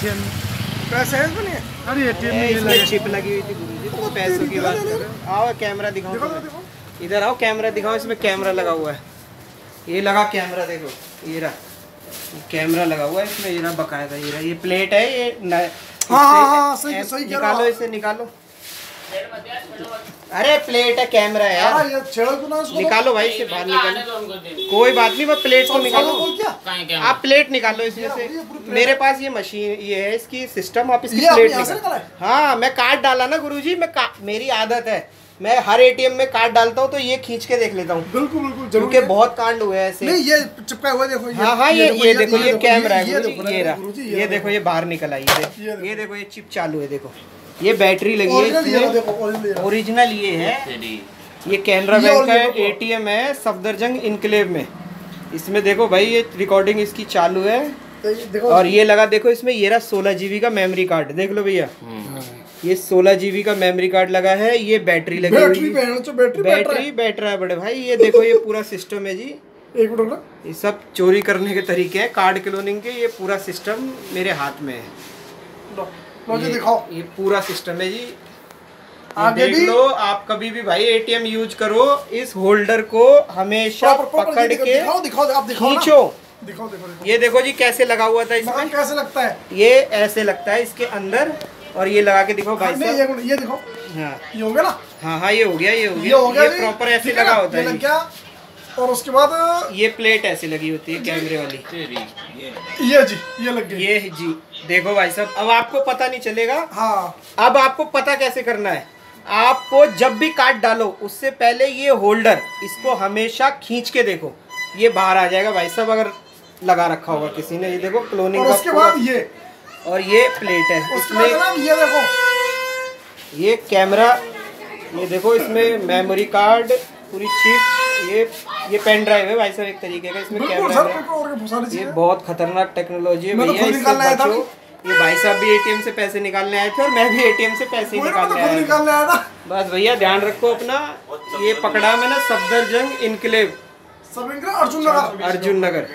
ATM पैसे है इसमें नहीं अरे एटीएम में ये इसमें चिप लगी हुई थी गुरुजी तो पैसों की बात कर आओ कैमरा दिखाओ इधर आओ कैमरा दिखाओ इसमें कैमरा लगा हुआ है। ये लगा कैमरा देखो। ये रहा। कैमरा लगा हुआ है इसमें ये रहा बकायदा ये रहा। ये प्लेट है ये न, हाँ, हाँ, हाँ, सही- सही निकालो इसे निकालो। अरे प्लेट है कैमरा है हाँ यार ये छेड़ो तो ना निकालो भाई इसे बाहर निकालो। कोई बात नहीं बस प्लेट को निकालो। आप प्लेट निकालो इसमें से। मेरे पास ये मशीन ये है इसकी सिस्टम आप इसकी प्लेट निकालो। हाँ? मैं कार्ड डाला ना गुरुजी मैं मेरी आदत है। मैं हर एटीएम में कार्ड डालता हूँ तो ये खींच के देख लेता हूँ। बिल्कुल बिल्कुल ज़रूर क्योंकि बहुत कांड हुए हैं ऐसे। नहीं ये चिपका हुआ है, देखो हाँ हाँ ये ये देखो ये कैमरा है ये देखो ये रहा। गुरुजी, ये देखो। ये बाहर निकल आई। ये देखो। ये चिप चालू है देखो। ये बैटरी लगी है ओरिजिनल ये है। ये कैनरा बैंक का। एटीएम है सफदरजंग इनक्लेव में। इसमें देखो भाई ये रिकॉर्डिंग इसकी चालू है। तो ये देखो। और ये लगा देखो इसमें ये रहा सोलह जीबी का मेमोरी कार्ड देख लो भैया। ये सोलह जीबी का मेमोरी कार्ड लगा है ये बैटरी लगी बैटरी हुई बैटरी बैटरी बैटरी बैठ रहा है। बड़े भाई ये देखो ये पूरा सिस्टम है जी। एक मिनट ये सब चोरी करने के तरीके हैं कार्ड क्लोनिंग के ये पूरा सिस्टम मेरे हाथ में है। ये- दिखाओ। ये पूरा सिस्टम है जी। ये आगे देख भी- लो आप कभी भी भाई एटीएम यूज़ करो इस होल्डर को हमेशा पकड़ के दिखाओ दिखाओ आप दिखाओ। खींचो। दिखाओ देखो ये देखो जी कैसे लगा हुआ था इसमें। कैसे लगता है? ये ऐसे लगता है इसके अंदर और ये लगा के दिखाओ भाई नहीं साहब। ये देखो हाँ। ये हो गया ना? हाँ हाँ ये हो गया ये हो गया। गया ये प्रॉपर ऐसे लगा होता है और उसके बाद ये प्लेट ऐसे लगी होती है कैमरे वाली। ये। जी ये लग गई। ये जी देखो भाई साहब अब आपको पता नहीं चलेगा। हाँ। अब आपको पता कैसे करना है? आपको जब भी कार्ड डालो उससे पहले ये होल्डर इसको हमेशा खींच के देखो। ये बाहर आ जाएगा भाई साहब अगर लगा रखा होगा किसी ने। ये देखो क्लोनिंग और उसके बाद ये। और ये प्लेट है। इसमें ये देखो। ये कैमरा ये देखो इसमें मेमोरी कार्ड पूरी चिप ये ये पेन ड्राइव है भाई साहब एक तरीके का इसमें कैमरा है। ये बहुत खतरनाक टेक्नोलॉजी है तो भैया इससे बचो। ये भाई साहब भी एटीएम से पैसे निकालने आए थे और मैं भी एटीएम से पैसे तो निकालने आया था। बस भैया ध्यान रखो अपना ये पकड़ा मैंने सफदरजंग इनक्लेव। अर्जुन नगर। अर्जुन नगर।